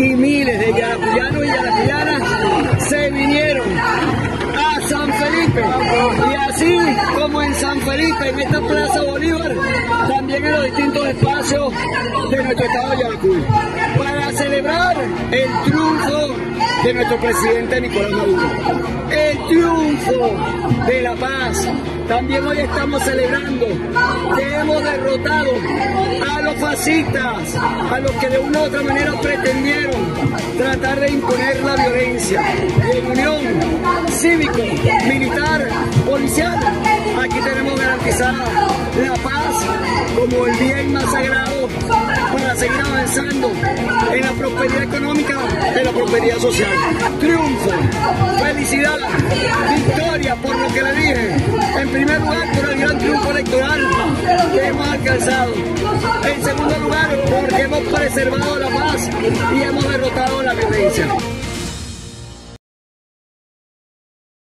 y miles de yaracuyanos y yaracuyanas se vinieron a San Felipe. Y así como en San Felipe, en esta Plaza Bolívar, también en los distintos espacios de nuestro estado de Yaracuy, para celebrar el triunfo de nuestro presidente Nicolás Maduro. De la paz. También hoy estamos celebrando que hemos derrotado a los fascistas, a los que de una u otra manera pretendieron tratar de imponer la violencia. Y en unión cívico, militar, policial, aquí tenemos garantizada la paz como el bien más sagrado para seguir avanzando en la prosperidad económica, en la prosperidad social. Triunfo, felicidad, hemos alcanzado. En segundo lugar, porque hemos preservado la paz y hemos derrotado la violencia.